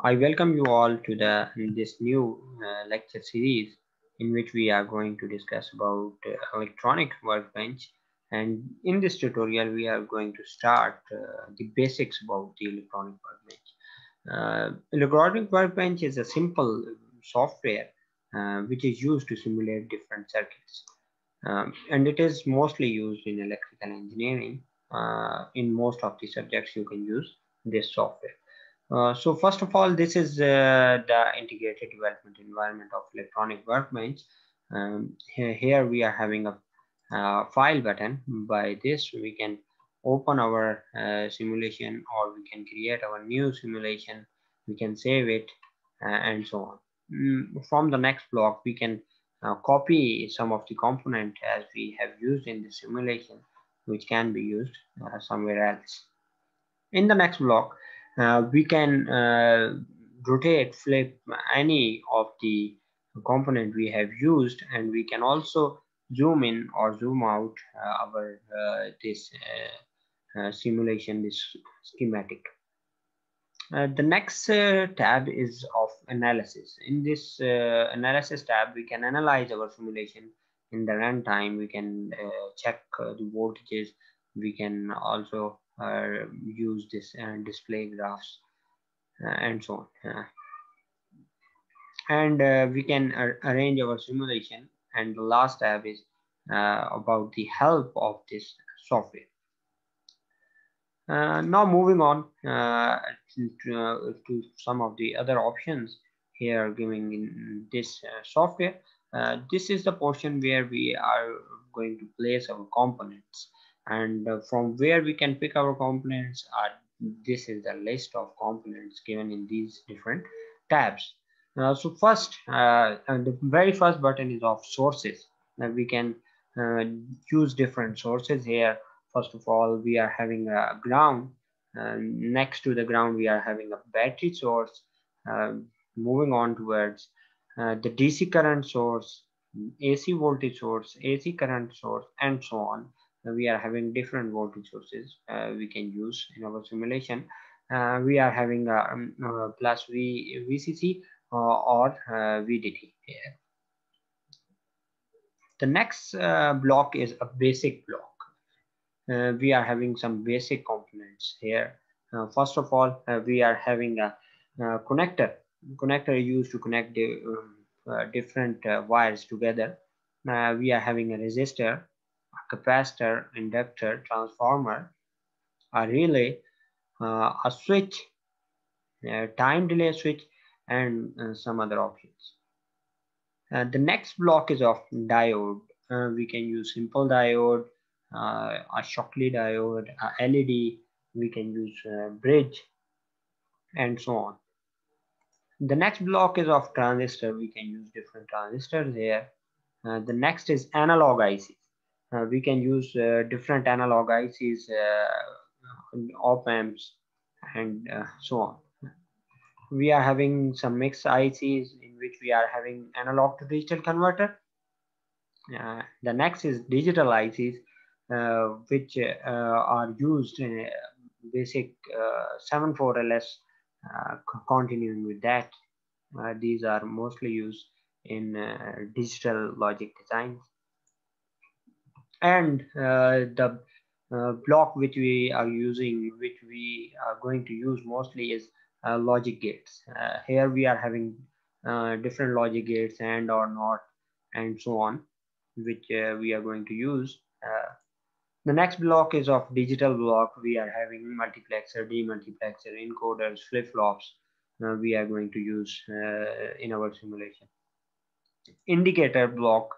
I welcome you all to the this new uh, lecture series in which we are going to discuss about uh, electronic workbench and in this tutorial we are going to start uh, the basics about the electronic workbench. Uh, electronic workbench is a simple software uh, which is used to simulate different circuits um, and it is mostly used in electrical engineering. Uh, in most of the subjects you can use this software. Uh, so first of all, this is uh, the integrated development environment of electronic workbench. Um, here, here, we are having a uh, file button. By this, we can open our uh, simulation or we can create our new simulation. We can save it uh, and so on. Mm, from the next block, we can copy some of the component as we have used in the simulation, which can be used somewhere else. In the next block, we can uh, rotate, flip any of the component we have used, and we can also zoom in or zoom out uh, our uh, this uh, simulation, this schematic. Uh, the next uh, tab is of analysis. In this uh, analysis tab, we can analyze our simulation in the runtime. We can check the voltages. We can also uh, use this and display graphs uh, and so on and uh, we can arrange our simulation and the last tab is about the help of this software. Uh, now moving on uh, to, uh, to, some of the other options here giving in this software. This is the portion where we are going to place our components and uh, from where we can pick our components are this is the list of components given in these different tabs. Uh, so first uh, the very first button is of sources. Now we can uh, use different sources here. First of all we are having a ground next to the ground we are having a battery source um, moving on towards uh, the DC current source AC voltage source AC current source and so on we are having different voltage sources uh, we can use in our simulation uh, we are having a, um, uh, plus v vcc or vdd here the next block is a basic block uh, we are having some basic components here. Uh, first of all, uh, we are having a, connector. Connector used to connect the um, different wires together. we are having a resistor, capacitor, inductor, transformer, a relay, uh, a switch, a time delay switch, and uh, some other options. Uh, the next block is of diode. Uh, we can use simple diode, uh, a Shockley diode, a LED, we can use uh, bridge, and so on. The next block is of transistor. We can use different transistors here. The next is analog ICs we can use uh, different analog ICs, uh, op amps, and so on. We are having some mixed ICs in which we are having analog to digital converter. the next is digital ICs, which are used in basic 74LS uh, continuing with that uh, these are mostly used in uh, digital logic designs and uh, the uh, block which we are using which we are going to use mostly is uh, logic gates here we are having different logic gates and or not and so on which we are going to use the next block is of digital block. We are having multiplexer, demultiplexer, encoders, flip-flops. Uh, we are going to use uh, in our simulation. Indicator block,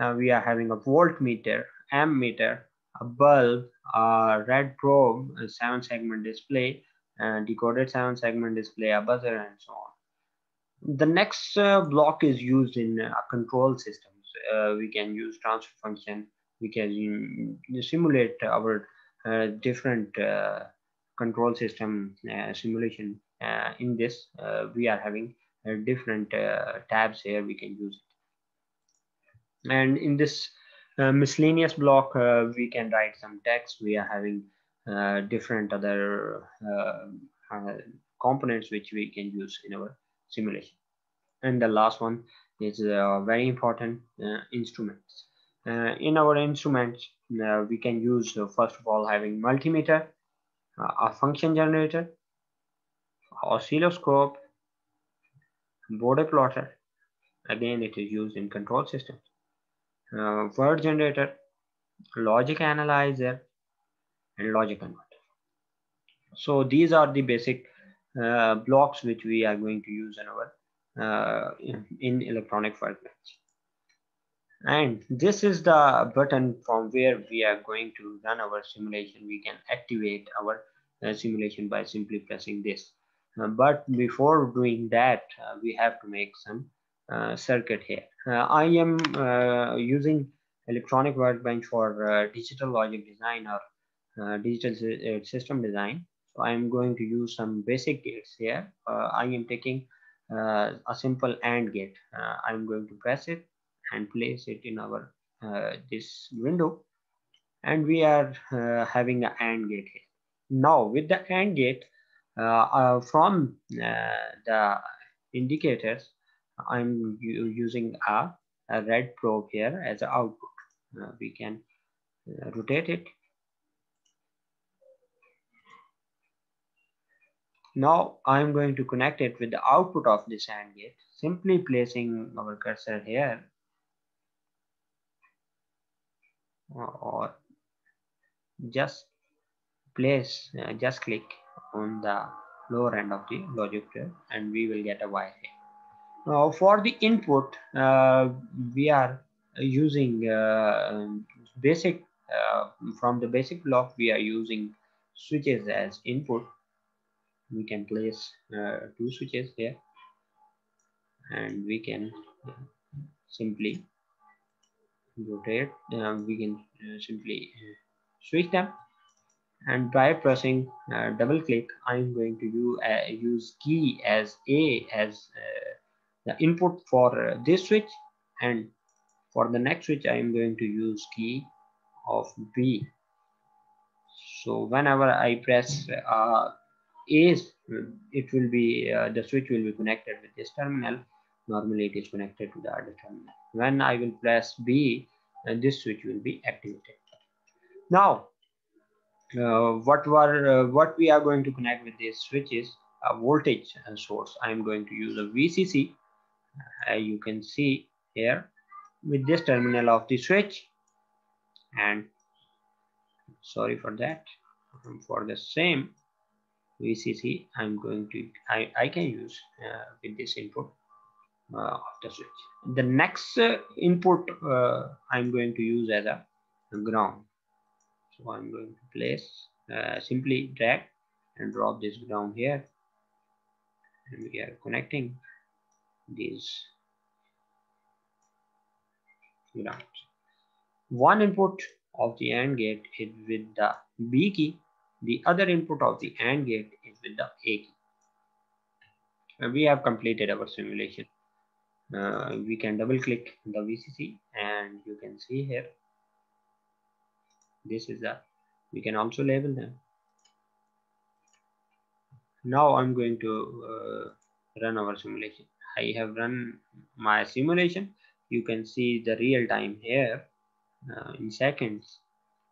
uh, we are having a voltmeter, ammeter, a bulb, a red probe, a seven segment display, and decoded seven segment display, a buzzer, and so on. The next uh, block is used in uh, control systems. Uh, we can use transfer function. We can simulate our uh, different uh, control system uh, simulation. in this, we are having different tabs here. We can use it. And in this uh, miscellaneous block, uh, we can write some text. We are having uh, different other components which we can use in our simulation. And the last one is uh, very important uh, instruments. Uh, in our instruments uh, we can use uh, first of all having multimeter a function generator oscilloscope Bode plotter. Again it is used in control systems uh, word generator logic analyzer and logic converter. So these are the basic uh, blocks which we are going to use in our uh, in, in electronic workbench. And this is the button from where we are going to run our simulation. We can activate our uh, simulation by simply pressing this. Uh, but before doing that uh, we have to make some circuit here. Uh, i am uh, using electronic workbench for digital logic design or digital system design. So i am going to use some basic gates here. I am taking a simple AND gate. I'm going to press it and place it in our uh, this window. And we are uh, having an AND gate here. Now with the AND gate uh, from the indicators I'm using a, a, red probe here as an output. Uh, we can uh, rotate it Now I'm going to connect it with the output of this AND gate, simply placing our cursor here uh, or just place uh, just click on the lower end of the logic field and we will get a wire here. Now for the input uh, we are using uh, basic uh, from the basic block we are using switches as input. We can place uh, two switches here. And we can simply rotate uh, we can uh, simply uh, switch them. And by pressing uh, double click I'm going to use, uh, use key as A as uh, the input for this switch and for the next switch I am going to use key of B. So whenever I press A it will be the switch will be connected with this terminal. Normally it is connected to the other terminal. When I will press B and this switch will be activated. Now uh, what were uh, what we are going to connect with this switch is a voltage source. I am going to use a VCC uh, you can see here with this terminal of the switch and sorry for that for the same VCC I'm going to I, I can use uh, with this input uh, of the switch. The next uh, input uh, I'm going to use as a ground. So I'm going to place simply drag and drop this ground here and we are connecting these grounds. One input of the AND gate is with the B key, the other input of the AND gate is with the A key. And we have completed our simulation uh, we can double click the VCC and you can see here this is the we can also label them now I'm going to uh, run our simulation I have run my simulation. You can see the real time here uh, in seconds.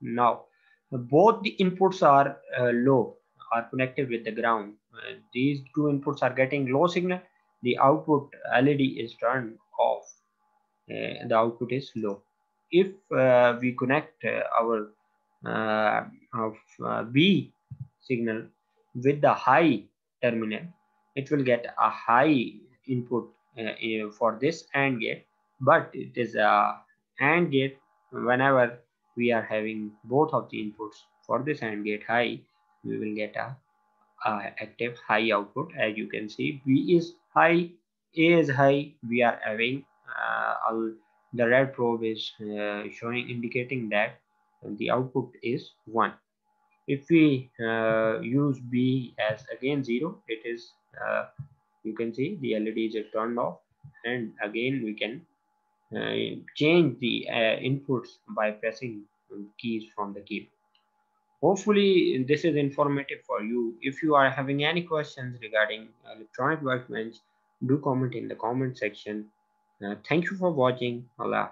Now both the inputs are uh, low are connected with the ground. Uh, these two inputs are getting low signal. The output LED is turned off. Uh, the output is low. If uh, we connect uh, our uh, B signal with the high terminal it will get a high input uh, for this AND gate. But it is a AND gate whenever we are having both of the inputs for this AND gate high we will get a, a active high output. As you can see B is high a is high. We are having uh, the red probe is uh, showing indicating that the output is 1 if we uh, use b as again 0 it is uh, you can see the leds are turned off. And again we can uh, change the uh, inputs by pressing keys from the keyboard hopefully this is informative for you. If you are having any questions regarding electronic workbench do comment in the comment section. Uh, thank you for watching. Allah